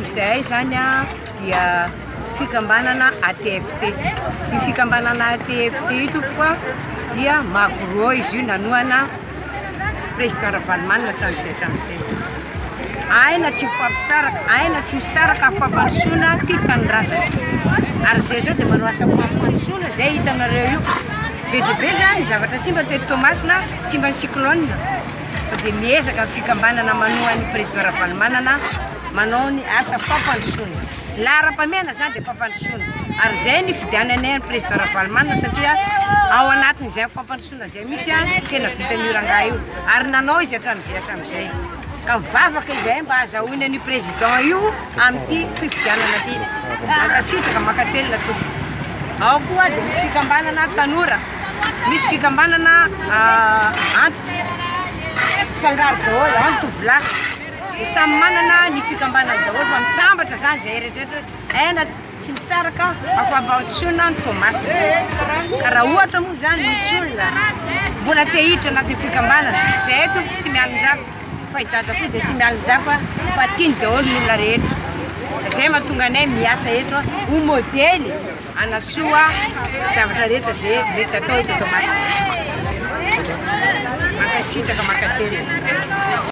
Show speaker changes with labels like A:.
A: Izahay izany dia fikambanana ATFT. Io fikambanana ATFT io tompoko a dia Magro izy io nanohana Président Ravalomanana hatramin'izay hatramin'izay. Aina tsy mifampisaraka, aina tsy misaraka amin'ny fampandrosoana ity tanindrazana ity. Ary izay izao dia manao asa fampandrosoana izay hitanareo io. Be dia be izany ny zavatra simba teto Toamasina, simba ny cyclone. fa dia miezaka ny fikambanana manoa ny Président Ravalomanana manao ny asa fampandrosoana. Ny laharam-pahamehana izany dia fampandrosoana ary izay ny fidiananay ny Président Ravalomanana satria ao anatin'izay fampandrosoana izay mihitsy no tena vitan'io rangahy io ary nanao izy hatramin'izay hatramin'izay ka mivavaka izahay mba hazahoany an'io Président io amin'ity fifidianana ity. Mankasitraka, mankatelina tompoko. Ao koa dia misy fikambanana tanora. misy fikambanana antitra mifangaro daholo an tovolahy dia samy manana ny fikambanany daholo fa mitambatra zany izay rehetrarehetra aina tsy misaraka afa-bahotsiona ny Toamasina ka raha ohatra moa zany misy olona mbola te hiditra anaty fikambanana izay eto tsy mialonjafo fa i dada koa dia tsy mialonjafo fa tiany daholo ny olona rehetra izay mahatonga anay miasa eto ho modely Hanasoa ny zavatra rehetra ze mety atao eto Toamasina. Mankasitraka, mankatelina.